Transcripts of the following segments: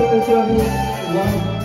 Thank you.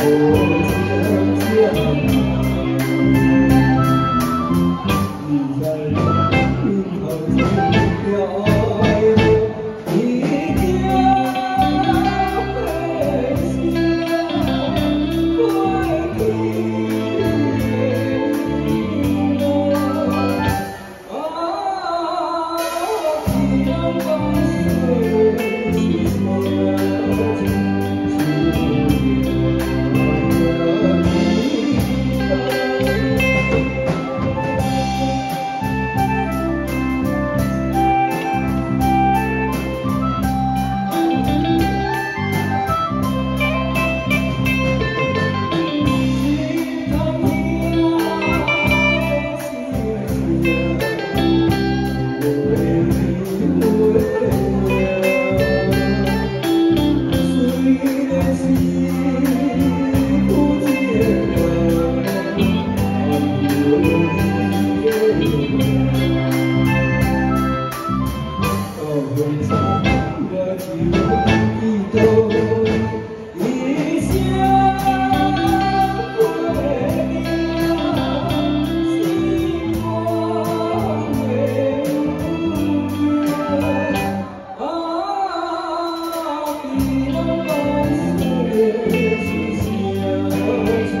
amor. 月明星稀，清风摇兮。